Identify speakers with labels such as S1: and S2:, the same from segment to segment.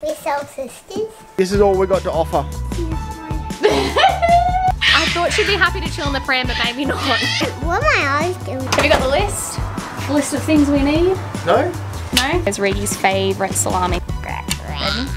S1: We sell sisters.
S2: This is all we got to offer.
S3: I thought she'd be happy to chill in the pram, but maybe not.
S1: What am my eyes doing?
S3: Have you got the list? List of things we need?
S2: No?
S3: No? It's Reggie's favourite salami. Ready?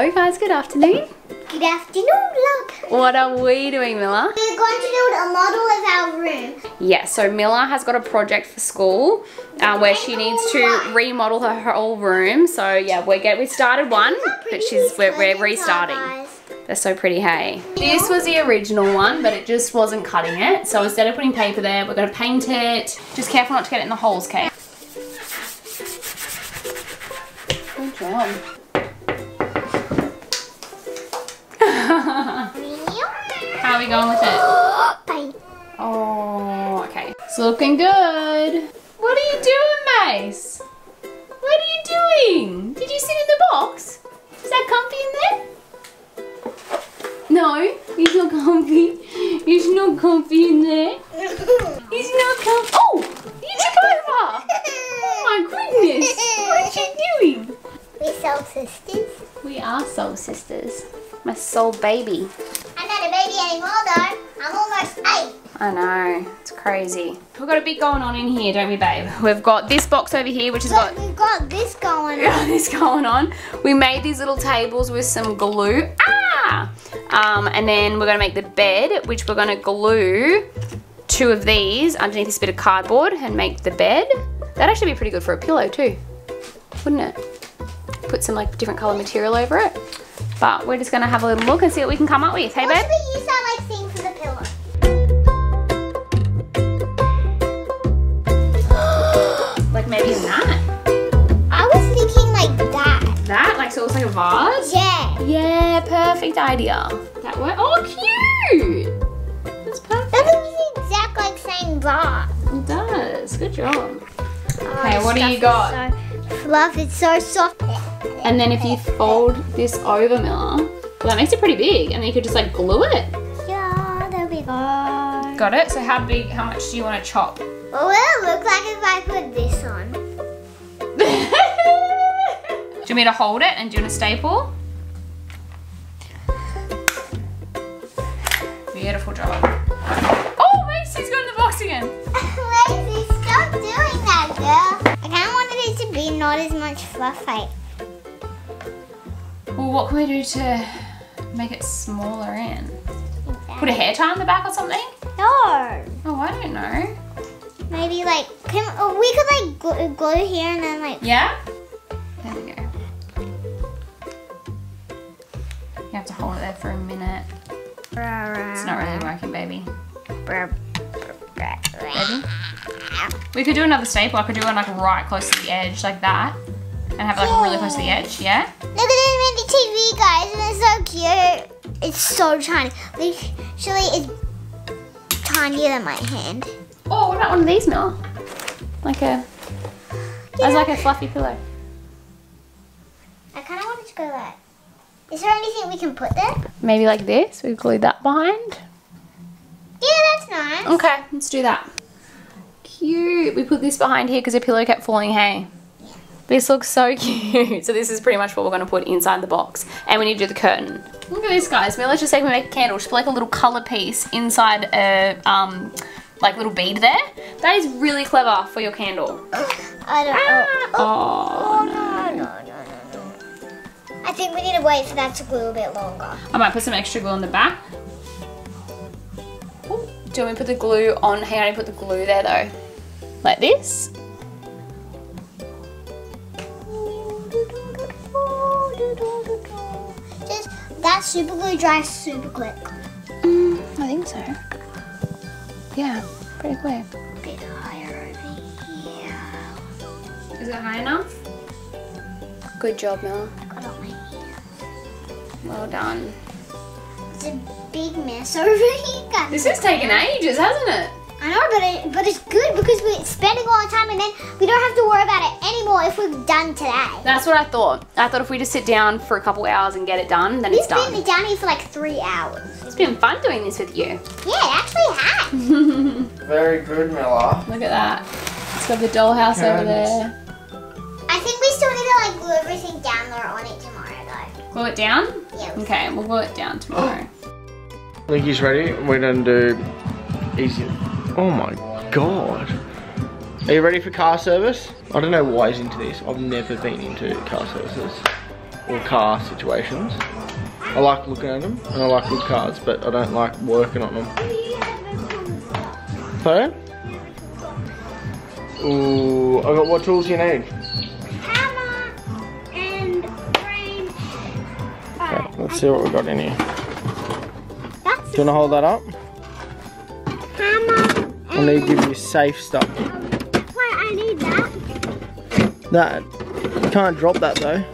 S3: Hello guys, good afternoon.
S1: Good afternoon, look.
S3: What are we doing, Miller?
S1: We're going to do a model of our room.
S3: Yeah, so Miller has got a project for school uh, where she needs to remodel her whole room. So yeah, we get we started one, but she's we're, we're restarting. They're so pretty, hey. This was the original one, but it just wasn't cutting it. So instead of putting paper there, we're gonna paint it. Just careful not to get it in the holes, Kate. Good job. How are we going with it?
S1: Bye.
S3: Oh, okay. It's looking good. What are you doing, Mace? What are you doing? Did you sit in the box? Is that comfy in there? No, he's not comfy. He's not comfy in there. He's not comfy. Oh, you took over. Oh my goodness. What are you doing?
S1: We're soul sisters.
S3: We are soul sisters. My soul baby.
S1: Not a baby anymore though. I'm almost eight.
S3: I know, it's crazy. We've got a bit going on in here, don't we, babe? We've got this box over here, which has got
S1: we've got this going on.
S3: this going on. We made these little tables with some glue. Ah! Um, and then we're gonna make the bed, which we're gonna glue two of these underneath this bit of cardboard and make the bed. That'd actually be pretty good for a pillow too, wouldn't it? Put some like different color material over it. But we're just gonna have a little look and see what we can come up with. Hey,
S1: What
S3: babe?
S1: should we use that like thing for the pillow?
S3: Like maybe that?
S1: I was thinking like that.
S3: That? Like so it's like a vase?
S1: Yeah.
S3: Yeah, perfect idea. That work. Oh, cute. That's perfect.
S1: That looks exact like saying that.
S3: It does. Good job.
S1: Oh,
S3: Okay, what do you got?
S1: So fluff. It's so soft.
S3: And then if you fold this over, Miller, well, that makes it pretty big. And then you could just like glue it.
S1: Yeah, there we go.
S3: Got it? So how big, how much do you want to chop?
S1: What will it look like if I put this on?
S3: do you want me to hold it and do you want a staple? Beautiful job. Oh, Macy's got in the box again.
S1: Lazy, stop doing that, girl. I kind of wanted it to be not as much fluff like.
S3: Well, what can we do to make it smaller in? Put a hair tie on the back or something?
S1: No.
S3: Oh, I don't know.
S1: Maybe like, can, oh, we could like glue, glue here and then like.
S3: Yeah? There we go. You have to hold it there for a minute. It's not really working, baby. Ready? We could do another staple. I could do one like right close to the edge, like that. And have it like really close to the edge, yeah?
S1: Look at this mini TV, guys, and it's so cute. It's so tiny. Literally, it's tinier than my hand.
S3: Oh, what about one of these, Mel? Like a, as like a fluffy pillow.
S1: I kind of wanted to go like, is there anything we can put there?
S3: Maybe like this. We glue that behind.
S1: Yeah, that's nice.
S3: Okay, let's do that. Cute. We put this behind here because the pillow kept falling, hey? This looks so cute. So this is pretty much what we're going to put inside the box. And we need to do the curtain. Look at this, guys. Well, let's just say we make a candle. Just put like a little colour piece inside a um, like little bead there. That is really clever for your candle.
S1: I don't know.
S3: Oh,
S1: no, no, no, no, no. I think we need to wait for that to glue a bit longer.
S3: I might put some extra glue on the back. Ooh, Do you want me to put the glue on? Hang on, I put the glue there though. Like this.
S1: That super glue dry super quick.
S3: Mm, I think so. Yeah, pretty quick.
S1: A bit higher over here.
S3: Is it high enough? Good job, Mel.
S1: Got on my hand.
S3: Well done.
S1: It's a big mess over here, guys.
S3: This has taken ages, hasn't it?
S1: I know, but it, but it's good because we're spending all the time and then we don't have to worry about it anymore if we've done today.
S3: That's what I thought. I thought if we just sit down for a couple hours and get it done, then
S1: We've
S3: it's done.
S1: We've been down here for like three hours.
S3: It's been fun doing this with you.
S1: Yeah, it actually has.
S2: Very good, Miller.
S3: Look at that. It's got the dollhouse over there.
S1: I think we still need to like glue everything down there on it tomorrow though.
S3: Glue it down?
S1: Yeah.
S3: Okay, we'll glue it down tomorrow.
S2: Linky's ready. We're gonna do easy. Oh my god. Are you ready for car service? I don't know why he's into this. I've never been into car services or car situations. I like looking at them and I like good cars, but I don't like working on them. Phone? Ooh, I got what tools you need?
S1: Hammer and frame.
S2: Okay, let's see what we got in here.
S1: That's
S2: Do you wanna hold that up? I need to give you safe stuff.
S1: Wait, I need that.
S2: That. You can't drop that though.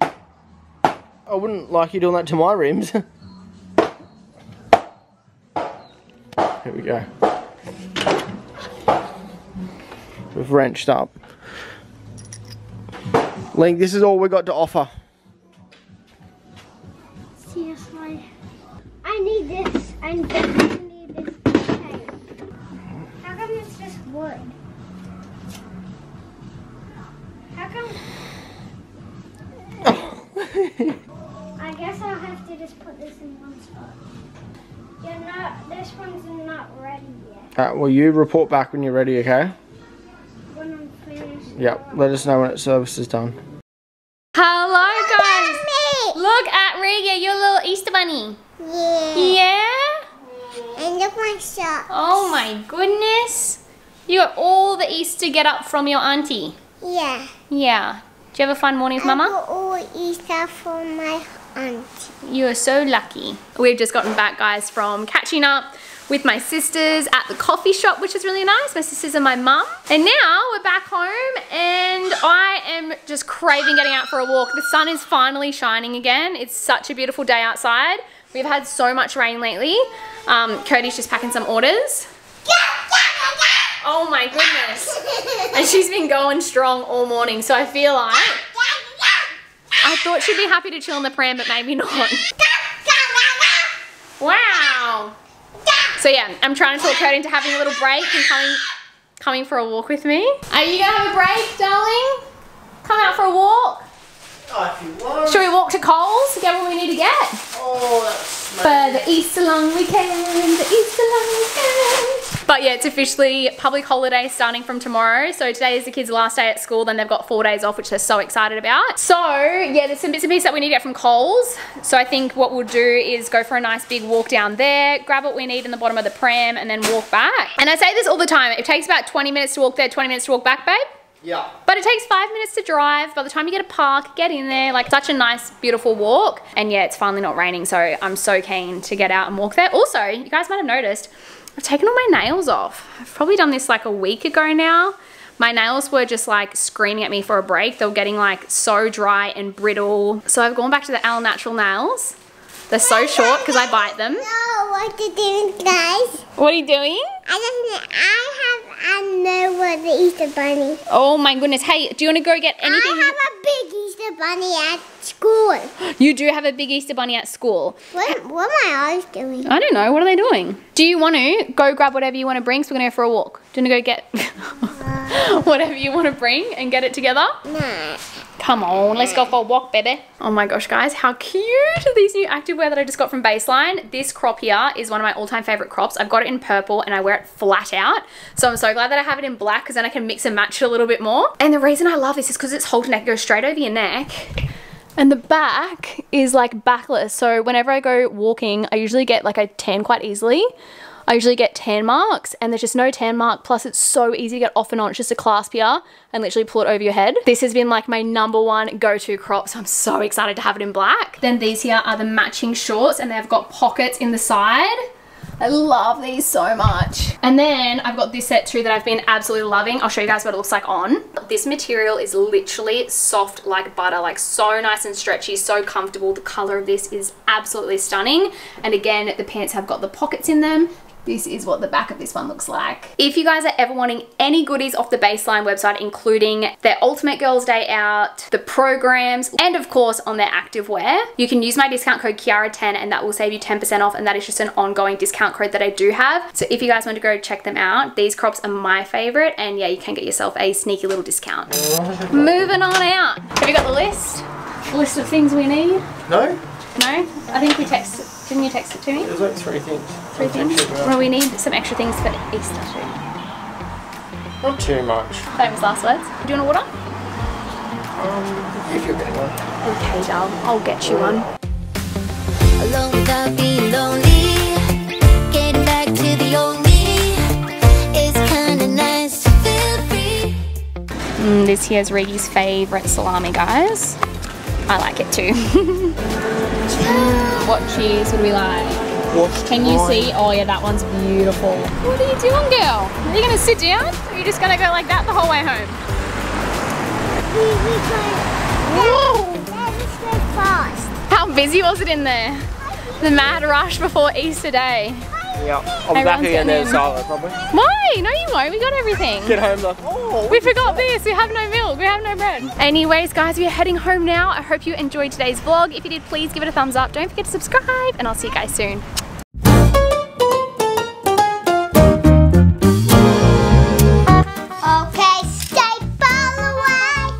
S1: I.
S2: I wouldn't like you doing that to my rims. Here we go. We've wrenched up. Link, this is all we got to offer.
S1: Seriously. I need this. I definitely need this. Okay. How come it's just wood? How come? I guess I'll have to just put this in one spot. You're not. This one's not ready yet.
S2: Alright, well you report back when you're ready, okay?
S1: When I'm finished.
S2: Yep, let us know when its service is done.
S3: Hello, guys.
S1: me.
S3: Look at Riga, your little Easter bunny.
S1: Yeah.
S3: Yeah?
S1: And look my shop.
S3: Oh my goodness. You got all the Easter get up from your auntie.
S1: Yeah.
S3: Yeah. Do you have a fun morning with
S1: I
S3: Mama?
S1: got all Easter for my auntie.
S3: You are so lucky. We've just gotten back, guys, from catching up with my sisters at the coffee shop, which is really nice. My sisters and my mum. And now we're back home and I am just craving getting out for a walk. The sun is finally shining again. It's such a beautiful day outside. We've had so much rain lately. Um, Cody's just packing some orders. Oh my goodness. And she's been going strong all morning, so I feel like I thought she'd be happy to chill in the pram, but maybe not. Wow. So yeah, I'm trying to talk her into having a little break and coming coming for a walk with me. Are you gonna have a break, darling? Come out for a walk?
S2: Oh, if you want.
S3: Should we walk to Coles to get what we need to get?
S2: Oh, that's
S3: For the Easter long weekend, the Easter long weekend. But yeah, it's officially public holiday starting from tomorrow. So today is the kids' last day at school, then they've got four days off, which they're so excited about. So yeah, there's some bits and pieces that we need to get from Coles. So I think what we'll do is go for a nice big walk down there, grab what we need in the bottom of the pram, and then walk back. And I say this all the time, it takes about 20 minutes to walk there, 20 minutes to walk back, babe.
S2: Yeah.
S3: But it takes five minutes to drive. By the time you get a park, get in there, like such a nice, beautiful walk. And yeah, it's finally not raining, so I'm so keen to get out and walk there. Also, you guys might have noticed, I've taken all my nails off. I've probably done this like a week ago now. My nails were just like screaming at me for a break. They were getting like so dry and brittle. So I've gone back to the Al Natural nails. They're so short because I bite them.
S1: No, what are you doing, guys?
S3: What are you doing?
S1: I don't know. I have. I know what the Easter bunny.
S3: Oh my goodness. Hey, do you want to go get anything?
S1: I have a big Easter bunny at school.
S3: You do have a big Easter bunny at school.
S1: What? What are my eyes doing?
S3: I don't know. What are they doing? Do you want to go grab whatever you want to bring? So we're going to go for a walk. Do you want to go get uh, whatever you want to bring and get it together?
S1: Nah.
S3: Come on, let's go for a walk, baby. Oh my gosh, guys, how cute are these new activewear that I just got from Baseline. This crop here is one of my all-time favorite crops. I've got it in purple and I wear it flat out. So I'm so glad that I have it in black because then I can mix and match it a little bit more. And the reason I love this is because it's halter neck, it goes straight over your neck. And the back is like backless. So whenever I go walking, I usually get like a tan quite easily. I usually get tan marks and there's just no tan mark. Plus it's so easy to get off and on. It's just a clasp here and literally pull it over your head. This has been like my number one go-to crop. So I'm so excited to have it in black. Then these here are the matching shorts and they've got pockets in the side. I love these so much. And then I've got this set too that I've been absolutely loving. I'll show you guys what it looks like on. This material is literally soft like butter, like so nice and stretchy, so comfortable. The color of this is absolutely stunning. And again, the pants have got the pockets in them this is what the back of this one looks like. If you guys are ever wanting any goodies off the Baseline website, including their Ultimate Girls Day Out, the programs, and of course on their activewear, you can use my discount code KEIARA10 and that will save you 10% off and that is just an ongoing discount code that I do have. So if you guys want to go check them out, these crops are my favorite and yeah, you can get yourself a sneaky little discount. Moving on out. Have you got the list? list of things we need?
S2: No?
S3: No? I think we texted. Didn't you text it to me?
S2: There's like three things.
S3: Three things? Well, we need some extra things for Easter too.
S2: Not too much.
S3: Famous last words. Do you want a water?
S2: Um, if you're getting one.
S3: Okay, doll. I'll get you one.
S4: Alone without being lonely. Getting back to the old me. It's kinda nice to feel free.
S3: Mm, this here's Reggie's favourite salami, guys. I like it too. what cheese would we like? Can you see? Oh yeah, that one's beautiful. What are you doing, girl? Are you gonna sit down? Or are you just gonna go like that the whole way home?
S1: We, we Whoa! That is so fast.
S3: How busy was it in there? The mad rush before Easter Day.
S2: Yeah, I'll be back
S3: Everyone's oh,
S2: again
S3: getting
S2: there
S3: in.
S2: Probably.
S3: Why? No, you won't. We got everything.
S2: Get home like, oh,
S3: We forgot this. We have no milk. We have no bread. Anyways, guys, we are heading home now. I hope you enjoyed today's vlog. If you did, please give it a thumbs up. Don't forget to subscribe, and I'll see you guys soon.
S1: Okay, stay far away.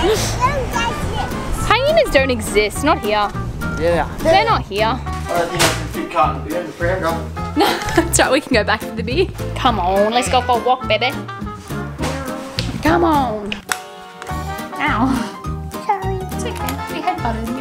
S1: Don't touch it.
S3: Hyenas don't exist. Not here.
S2: Yeah.
S3: They're not here.
S2: I think I can fit carton beer in the pram. No,
S3: that's right, we can go back for the beer. Come on, let's go for a walk, baby. Come on. Ow. Sorry. It's okay. We had buttons.